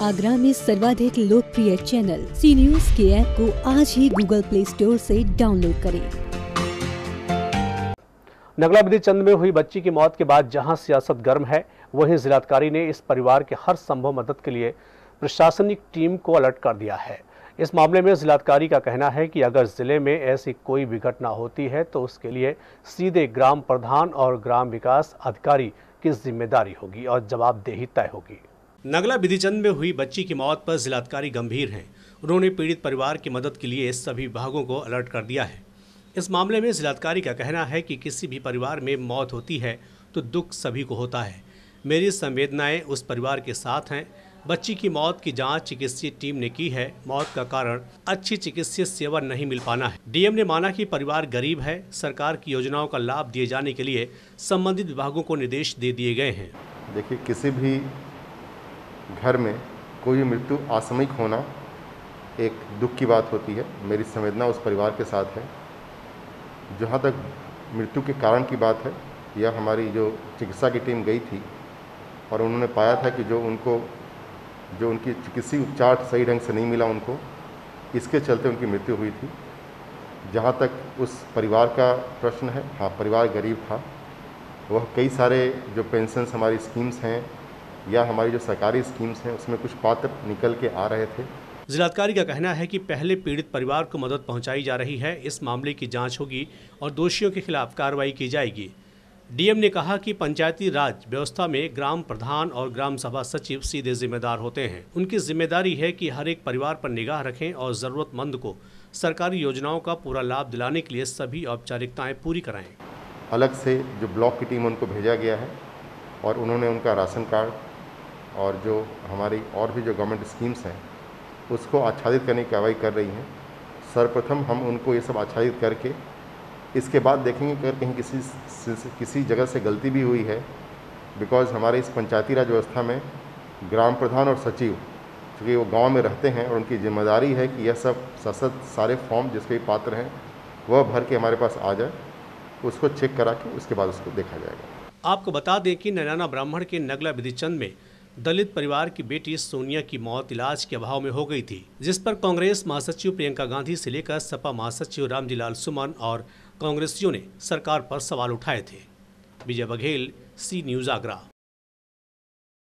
आगरा में सर्वाधिक लोकप्रिय चैनल सी न्यूज़ के ऐप को आज ही गूगल प्ले स्टोर से डाउनलोड करें। नगला चंद में हुई बच्ची की मौत के बाद जहाँ सियासत गर्म है, वहीं जिलाधिकारी ने इस परिवार के हर संभव मदद के लिए प्रशासनिक टीम को अलर्ट कर दिया है। इस मामले में जिलाधिकारी का कहना है कि अगर ज़िले में ऐसी कोई भी घटना होती है तो उसके लिए सीधे ग्राम प्रधान और ग्राम विकास अधिकारी की ज़िम्मेदारी होगी और जवाबदेही तय होगी। नगला विधिचंद में हुई बच्ची की मौत पर जिलाधिकारी गंभीर हैं। उन्होंने पीड़ित परिवार की मदद के लिए सभी विभागों को अलर्ट कर दिया है। इस मामले में जिलाधिकारी का कहना है कि किसी भी परिवार में मौत होती है तो दुख सभी को होता है। मेरी संवेदनाएँ उस परिवार के साथ हैं। बच्ची की मौत की जाँच चिकित्सीय टीम ने की है। मौत का कारण अच्छी चिकित्सीय सेवा नहीं मिल पाना है। डीएम ने माना कि परिवार गरीब है। सरकार की योजनाओं का लाभ दिए जाने के लिए संबंधित विभागों को निर्देश दे दिए गए हैं। देखिए, किसी भी घर में कोई मृत्यु आसमिक होना एक दुख की बात होती है। मेरी संवेदना उस परिवार के साथ है। जहाँ तक मृत्यु के कारण की बात है, यह हमारी जो चिकित्सा की टीम गई थी और उन्होंने पाया था कि जो उनको, जो उनकी चिकित्सीय उपचार सही ढंग से नहीं मिला उनको, इसके चलते उनकी मृत्यु हुई थी। जहाँ तक उस परिवार का प्रश्न है हाँ परिवार गरीब था। वह कई सारे जो पेंशन हमारी स्कीम्स हैं या हमारी जो सरकारी स्कीम्स हैं उसमें कुछ पात्र निकल के आ रहे थे। जिलाधिकारी का कहना है कि पहले पीड़ित परिवार को मदद पहुंचाई जा रही है इस मामले की जाँच होगी और दोषियों के खिलाफ कार्रवाई की जाएगी। डीएम ने कहा कि पंचायती राज व्यवस्था में ग्राम प्रधान और ग्राम सभा सचिव सीधे जिम्मेदार होते हैं। उनकी ज़िम्मेदारी है कि हर एक परिवार पर निगाह रखें और जरूरतमंद को सरकारी योजनाओं का पूरा लाभ दिलाने के लिए सभी औपचारिकताएँ पूरी कराएँ। अलग से जो ब्लॉक की टीम उनको भेजा गया है और उन्होंने उनका राशन कार्ड और जो हमारी और भी जो गवर्नमेंट स्कीम्स हैं, उसको आच्छादित करने की कार्रवाई कर रही हैं। सर्वप्रथम हम उनको ये सब आच्छादित करके, इसके बाद देखेंगे अगर कहीं किसी किसी जगह से गलती भी हुई है बिकॉज़ हमारे इस पंचायती राज व्यवस्था में ग्राम प्रधान और सचिव चूँकि वो गाँव में रहते हैं और उनकी ज़िम्मेदारी है कि यह सब सशक्त सारे फॉर्म जिसके भी पात्र हैं, वह भर के हमारे पास आ जाए, उसको चेक करा के उसके बाद उसको देखा जाएगा। आपको बता दें कि नैनाना ब्राह्मण के नगला विधिचंद में दलित परिवार की बेटी सोनिया की मौत इलाज के अभाव में हो गई थी, जिस पर कांग्रेस महासचिव प्रियंका गांधी से लेकर सपा महासचिव रामजीलाल सुमन और कांग्रेसियों ने सरकार पर सवाल उठाए थे। Vijay Baghel, C news Agra.